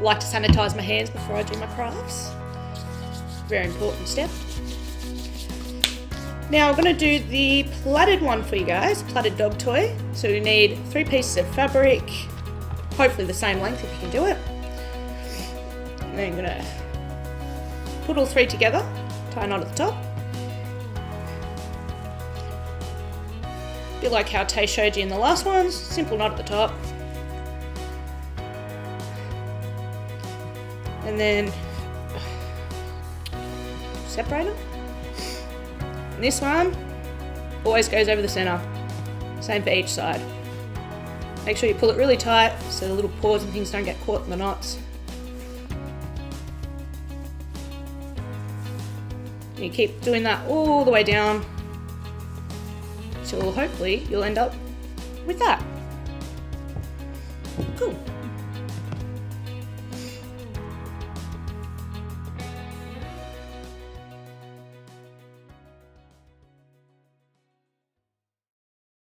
like to sanitize my hands before I do my crafts. Very important step. Now I'm going to do the plaited one for you guys, plaited dog toy. So you need three pieces of fabric, hopefully the same length if you can do it. And then I'm going to put all three together, tie a knot at the top. Bit like how Tay showed you in the last ones, simple knot at the top. And then separate them. And this one always goes over the center. Same for each side. Make sure you pull it really tight so the little paws and things don't get caught in the knots. You keep doing that all the way down till hopefully you'll end up with that. Cool.